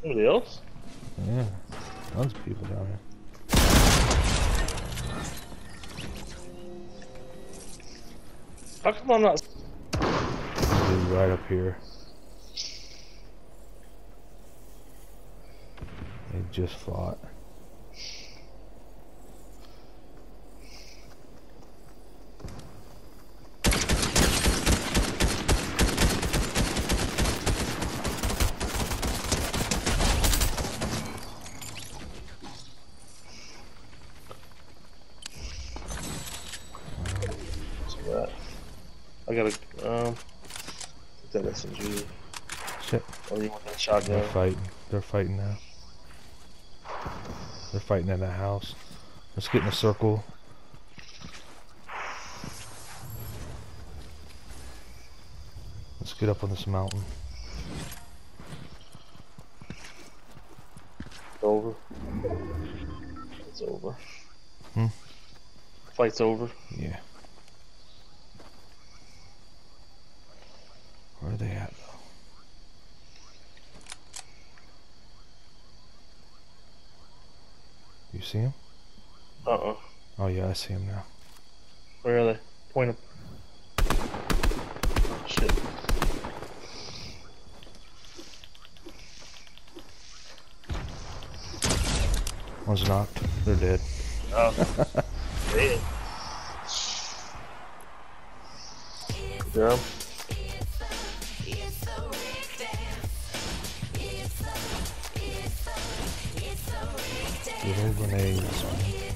Somebody else? Yeah, tons of people down here. How come I'm not? Dude, right up here. They just fought. That? I gotta um. Get that SMG. Shit, Or you want that shotgun? they're fighting. They're fighting now. They're fighting in the house. Let's get in a circle. Let's get up on this mountain. It's over. It's over. Hmm? Fight's over. Yeah. Are they at though? You see him? Uh uh Oh yeah, I see him now. Where are they? Point them. Oh, shit. One's knocked. They're dead. Oh. Damn. Good job. Little grenades.